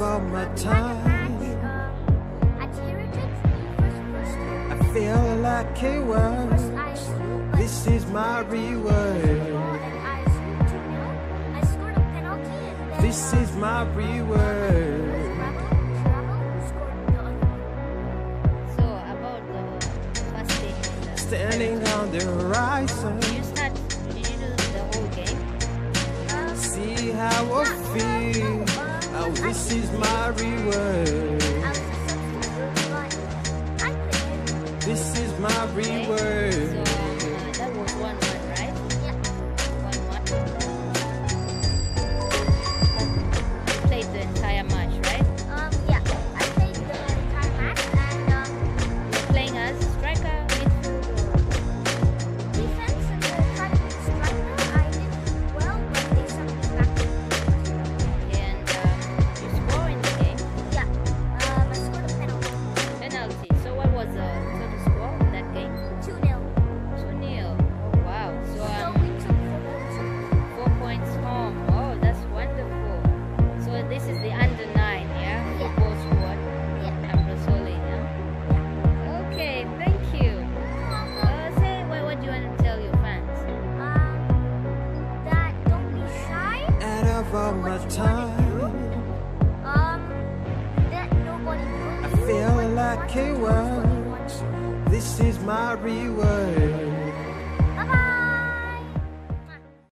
all my time. I feel like it was. This is my reward. This is my reward. So Standing on the horizon. This is my reward. This is my Okay. All my time, I feel like it works. This is my reward.